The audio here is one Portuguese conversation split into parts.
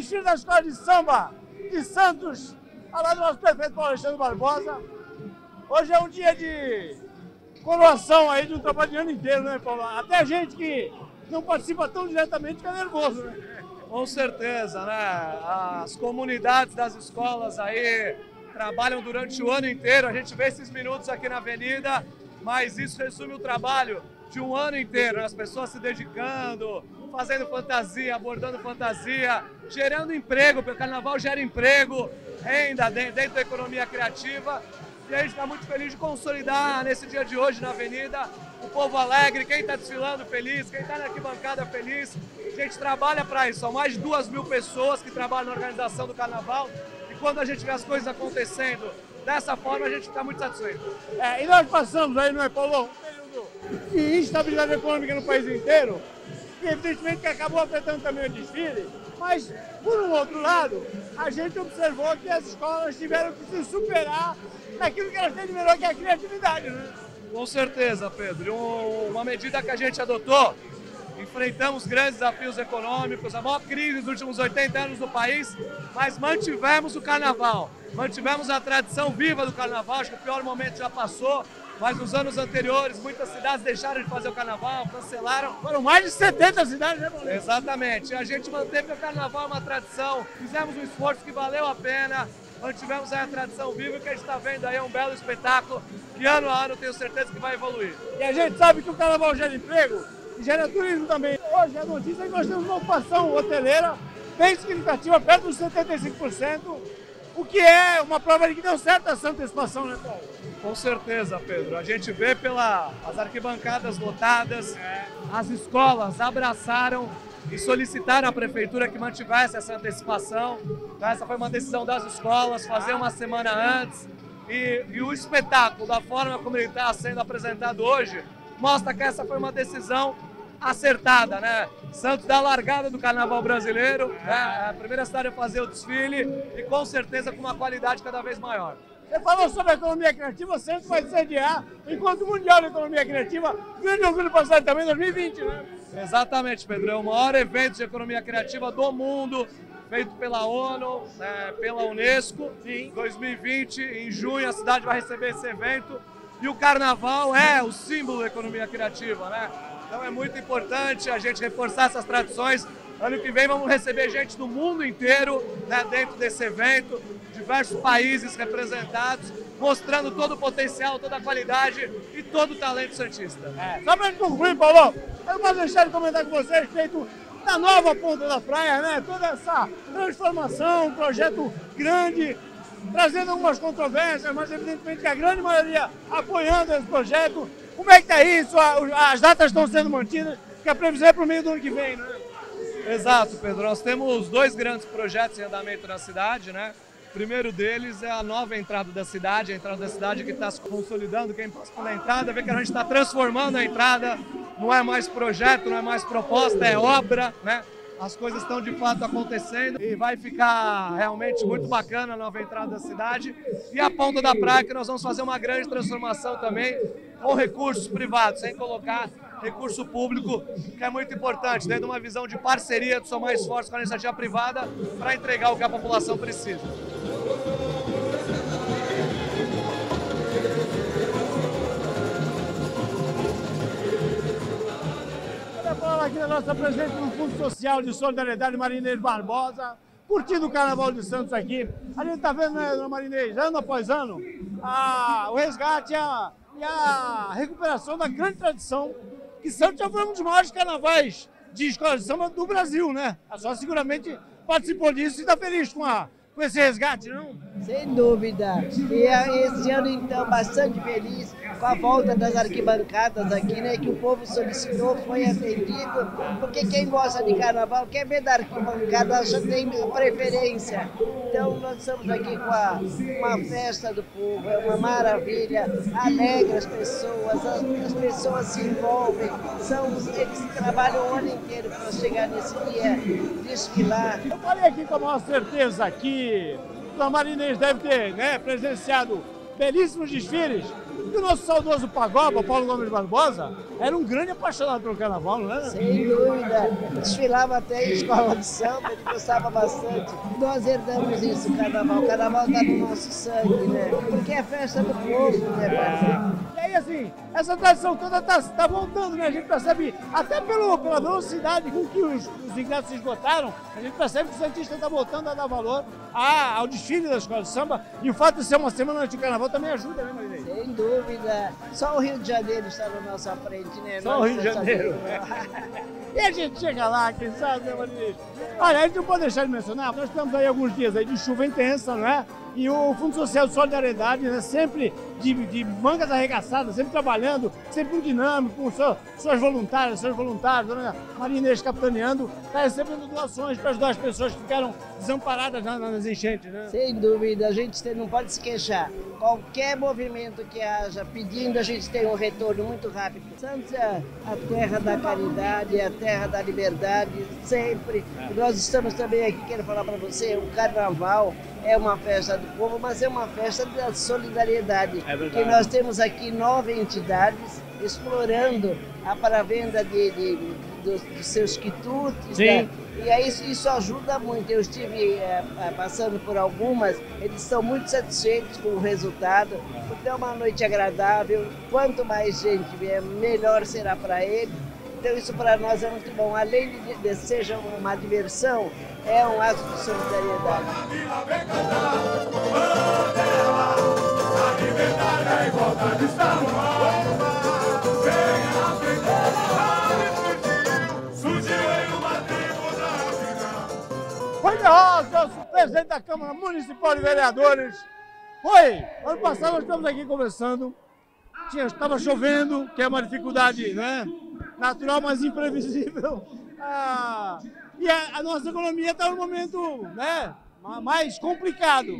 do destino da Escola de Samba de Santos, ao lado do nosso prefeito Paulo Alexandre Barbosa. Hoje é um dia de coroação aí de um trabalho de ano inteiro, né, Paulo? Até a gente que não participa tão diretamente fica nervoso, né? Com certeza, né? As comunidades das escolas aí trabalham durante o ano inteiro. A gente vê esses minutos aqui na avenida, mas isso resume o trabalho de um ano inteiro. Né? As pessoas se dedicando, fazendo fantasia, abordando fantasia, gerando emprego, porque o carnaval gera emprego, renda dentro da economia criativa. E a gente está muito feliz de consolidar nesse dia de hoje na Avenida o povo alegre, quem está desfilando feliz, quem está na arquibancada feliz. A gente trabalha para isso, são mais de duas mil pessoas que trabalham na organização do carnaval. E quando a gente vê as coisas acontecendo dessa forma, a gente fica muito satisfeito. É, e nós passamos aí, não é, Paulo? Um período de instabilidade econômica no país inteiro, evidentemente que acabou afetando também o desfile, mas, por um outro lado, a gente observou que as escolas tiveram que se superar naquilo que elas têm de melhor, que é a criatividade, né? Com certeza, Pedro. uma medida que a gente adotou, enfrentamos grandes desafios econômicos, a maior crise dos últimos 80 anos do país, mas mantivemos o carnaval, mantivemos a tradição viva do carnaval, acho que o pior momento já passou, mas nos anos anteriores muitas cidades deixaram de fazer o carnaval, cancelaram. Foram mais de 70 cidades, né, Paulinho? Exatamente. A gente manteve o carnaval uma tradição, fizemos um esforço que valeu a pena, mantivemos aí a tradição viva que a gente está vendo aí é um belo espetáculo que ano a ano tenho certeza que vai evoluir. E a gente sabe que o carnaval gera emprego e gera turismo também. Hoje a notícia é que nós temos uma ocupação hoteleira bem significativa, perto dos 75%, o que é uma prova de que deu certo essa antecipação, né, Paulo? Com certeza, Pedro. A gente vê pelas arquibancadas lotadas, é. as escolas abraçaram e solicitaram à prefeitura que mantivesse essa antecipação. Então, essa foi uma decisão das escolas, fazer uma semana antes. E, e o espetáculo, da forma como ele está sendo apresentado hoje, mostra que essa foi uma decisão acertada, né? Santos da largada do Carnaval Brasileiro, né? a primeira cidade a fazer o desfile e com certeza com uma qualidade cada vez maior. Você falou sobre a economia criativa, Santos vai sediar Encontro Mundial de Economia Criativa, grande orgulho passado também, 2020, né? Exatamente, Pedro. É o maior evento de economia criativa do mundo, feito pela ONU, né, pela Unesco. Em 2020, em junho, a cidade vai receber esse evento. E o carnaval é o símbolo da economia criativa, né? Então é muito importante a gente reforçar essas tradições. Ano que vem vamos receber gente do mundo inteiro né, dentro desse evento, diversos países representados, mostrando todo o potencial, toda a qualidade e todo o talento santista. É. Só para concluir, Paulo, eu não posso deixar de comentar com você a respeito da nova ponta da praia, né? Toda essa transformação, um projeto grande, trazendo algumas controvérsias, mas evidentemente que a grande maioria apoiando esse projeto. Como é que está isso? As datas estão sendo mantidas, que a previsão é para o meio do ano que vem, né? Exato, Pedro. Nós temos dois grandes projetos em andamento na cidade, né? O primeiro deles é a nova entrada da cidade, a entrada da cidade que está se consolidando. Quem passa pela entrada vê que a gente está transformando a entrada, não é mais projeto, não é mais proposta, é obra, né? As coisas estão de fato acontecendo e vai ficar realmente muito bacana a nova entrada da cidade. E a ponta da praia que nós vamos fazer uma grande transformação também com recursos privados, sem colocar recurso público, que é muito importante, dentro de uma visão de parceria, de somar esforços com a iniciativa privada para entregar o que a população precisa. Olha aqui na nossa presença no Fundo Social de Solidariedade Marinês Barbosa, curtindo o Carnaval de Santos aqui. A gente está vendo, né, Marinês, ano após ano, a, o resgate a, e a recuperação da grande tradição que Santos já foi um dos maiores carnavais de escola de samba do Brasil, né? A só seguramente participou disso e está feliz com a com esse resgate, não? Sem dúvida. E é, esse ano, então, bastante feliz com a volta das arquibancadas aqui, né? Que o povo solicitou, foi atendido, porque quem gosta de carnaval quer ver da arquibancada, já tem preferência. Então, nós estamos aqui com a, uma festa do povo, é uma maravilha, alegra as pessoas, as, as pessoas se envolvem, são, eles trabalham o ano inteiro para chegar nesse dia, desfilar. Eu falei aqui com a maior certeza que o Marinês deve ter né, presenciado belíssimos desfiles E o nosso saudoso Pagoba, Paulo Gomes Barbosa, era um grande apaixonado pelo carnaval, não era? Sem dúvida. Desfilava até em escola de samba, ele gostava bastante. Nós herdamos isso, o carnaval. O carnaval está no nosso sangue, né? Porque é festa do povo, né, parceiro? E aí, assim, essa tradição toda está tá voltando, né? A gente percebe, até pelo, pela velocidade com que os, os ingressos se esgotaram, a gente percebe que o Santista está voltando a dar valor a, ao desfile da escola de samba. E o fato de ser uma semana antes do carnaval também ajuda, né, Marinês? Sem dúvida. Só o Rio de Janeiro está na nossa frente, né? Só o Rio de Janeiro. E a gente chega lá, quem sabe, né, Marinês? Olha, a gente não pode deixar de mencionar, nós temos aí alguns dias aí de chuva intensa, não é? E o Fundo Social de Solidariedade, né, sempre de, de mangas arregaçadas, sempre trabalhando, sempre muito dinâmico, com seu, suas voluntárias, seus voluntários, dona Maria Inês capitaneando, está recebendo doações para ajudar as pessoas que ficaram desamparadas na- nas enchentes, né? Sem dúvida, a gente não pode se queixar. Qualquer movimento que haja pedindo, a gente tem um retorno muito rápido. Santos é a terra da caridade, é a terra da liberdade, sempre. E nós estamos também aqui, quero falar para você, o carnaval é uma festa do povo, mas é uma festa da solidariedade. É verdade. Que nós temos aqui nove entidades explorando a paravenda de, de, dos, dos seus quitutes, Sim. né? E aí isso, isso ajuda muito. Eu estive eh, passando por algumas, eles estão muito satisfeitos com o resultado, porque é uma noite agradável. Quanto mais gente vier, melhor será para eles. Então isso para nós é muito bom. Além de, de seja uma diversão, é um ato de solidariedade. Presidente da Câmara Municipal de Vereadores. Foi! Ano passado nós estamos aqui conversando. Tinha, estava chovendo, que é uma dificuldade né? natural, mas imprevisível. Ah, e a, a nossa economia está num momento né, ma- mais complicado.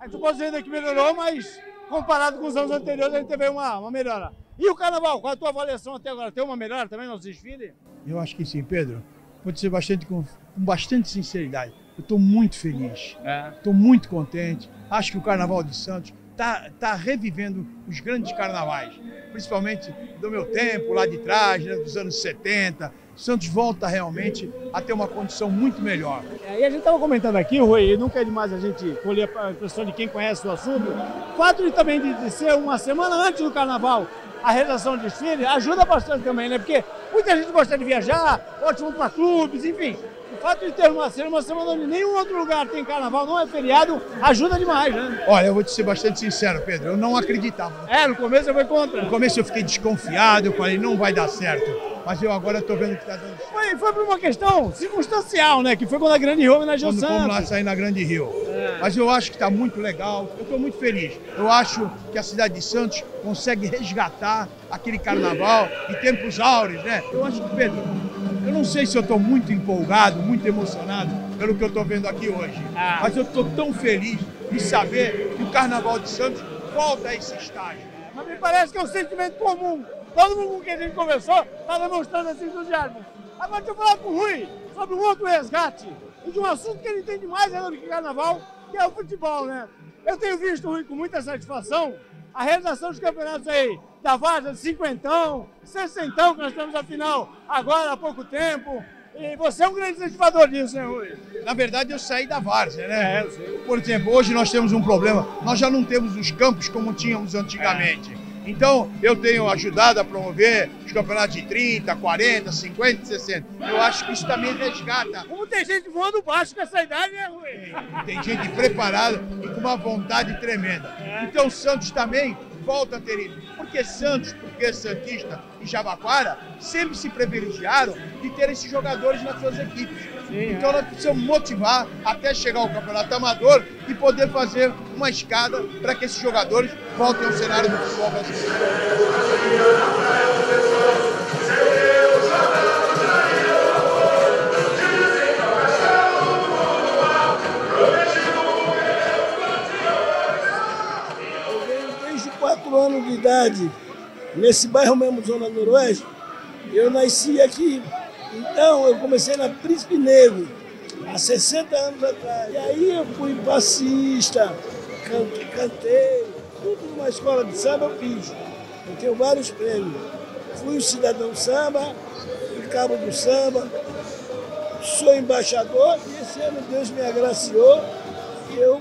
A gente pode dizer que melhorou, mas comparado com os anos anteriores, a gente teve uma, uma melhora. E o carnaval, qual a tua avaliação até agora? Tem uma melhora também no desfile? Eu acho que sim, Pedro. Vou dizer bastante com, com bastante sinceridade. Eu estou muito feliz, É. estou muito contente. Acho que o Carnaval de Santos está tá revivendo os grandes carnavais, principalmente do meu tempo, lá de trás, né, dos anos 70. Santos volta realmente a ter uma condição muito melhor. É, e a gente estava comentando aqui, Rui, e nunca é demais a gente colher a impressão de quem conhece o assunto. O fato de também de, de ser uma semana antes do carnaval a realização de desfile ajuda bastante também, né? Porque muita gente gosta de viajar, ótimo para clubes, enfim. O fato de ter uma, ser uma semana onde nenhum outro lugar tem carnaval, não é feriado, ajuda demais, né? Olha, eu vou te ser bastante sincero, Pedro, eu não acreditava. É, no começo eu fui contra. No começo eu fiquei desconfiado, eu falei, não vai dar certo. Mas eu agora estou vendo que está dando certo. Foi, foi por uma questão circunstancial, né? Que foi quando a Grande Rio homenageou quando fomos lá sair na Grande Rio. Mas eu acho que está muito legal, eu estou muito feliz. Eu acho que a cidade de Santos consegue resgatar aquele carnaval em tempos áureos, né? Eu acho que, Pedro, eu não sei se eu estou muito empolgado, muito emocionado pelo que eu estou vendo aqui hoje, Ah. mas eu estou tão feliz de saber que o carnaval de Santos volta a esse estágio. Mas me parece que é um sentimento comum. Todo mundo com quem a gente conversou está demonstrando esse entusiasmo. Agora deixa eu falar com o Rui sobre um outro resgate e de um assunto que ele entende mais ainda do que carnaval, que é o futebol, né? Eu tenho visto, Rui, com muita satisfação, a realização dos campeonatos aí da Varsa, de cinquentão, sessentão, que nós temos a final agora há pouco tempo. E você é um grande incentivador disso, né, Rui? Na verdade, eu saí da várzea, né? É. Por exemplo, hoje nós temos um problema. Nós já não temos os campos como tínhamos antigamente. Então, eu tenho ajudado a promover os campeonatos de 30, 40, 50, 60. Eu acho que isso também resgata. Como tem gente voando baixo com essa idade, né, Rui? Tem gente preparada e com uma vontade tremenda. Então, o Santos também volta a ter. Porque Santos, porque Santista e Jabaquara sempre se privilegiaram de ter esses jogadores nas suas equipes. Sim, então, nós precisamos motivar até chegar ao campeonato amador e poder fazer uma escada para que esses jogadores voltem ao cenário do futebol brasileiro. Anos de idade, nesse bairro mesmo, Zona Noroeste. Eu nasci aqui. Então, eu comecei na Príncipe Negro, há 60 anos atrás. E aí eu fui passista, can- cantei, tudo numa escola de samba eu fiz. Eu tenho vários prêmios. Fui o cidadão samba, fui cabo do samba, sou embaixador e esse ano Deus me agraciou e eu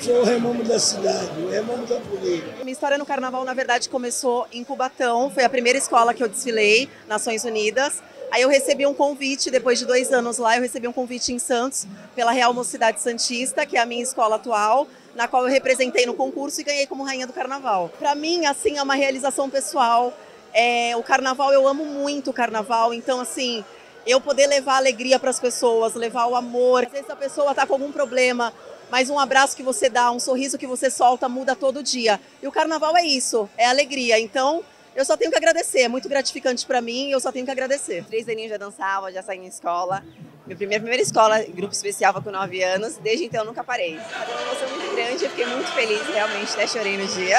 sou o remomo da cidade, o remomo da polícia. Minha história no carnaval, na verdade, começou em Cubatão. Foi a primeira escola que eu desfilei, Nações Unidas. Aí eu recebi um convite, depois de dois anos lá, eu recebi um convite em Santos, pela Real Mocidade Santista, que é a minha escola atual, na qual eu representei no concurso e ganhei como rainha do carnaval. Para mim, assim, é uma realização pessoal. É, o carnaval, eu amo muito o carnaval, então, assim, eu poder levar alegria para as pessoas, levar o amor. Às vezes a pessoa está com algum problema, mas um abraço que você dá, um sorriso que você solta muda todo dia. E o carnaval é isso, é alegria. Então, eu só tenho que agradecer, é muito gratificante para mim eu só tenho que agradecer. Três aninhos já dançava, já saí em escola. Minha primeira, primeira escola, grupo especial, foi com nove anos. Desde então nunca parei. Foi uma emoção muito grande, eu fiquei muito feliz, realmente, até chorei no dia.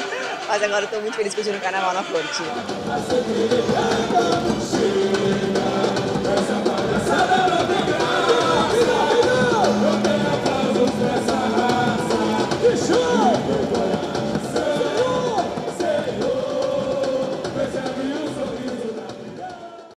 Mas agora eu estou muito feliz curtindo o carnaval na Forte.